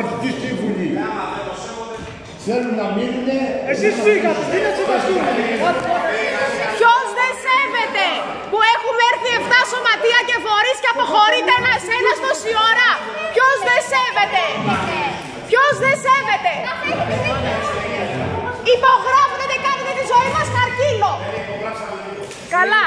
Δημοτικής Σύμβουλη. Θέλουν να μείνουν. Εσείς φύγατε, τι να σεβαστούμε; Ποιος δεν σέβεται που έχουμε έρθει 7 σωματεία και φορείς και αποχωρείται ένας ένας τόση ώρα. Ποιος δεν σέβεται; Ποιος δεν σέβεται; Υπογράφετε και κάνετε τη ζωή μας καρκίνο. Καλά.